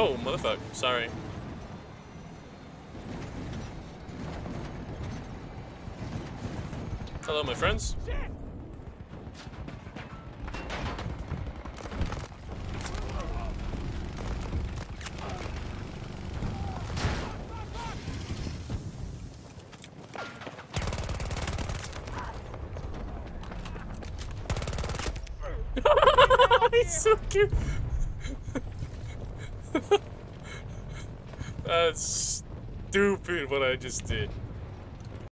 Oh, motherfucker. Sorry. Hello, my friends. He's so cute. That's stupid what I just did.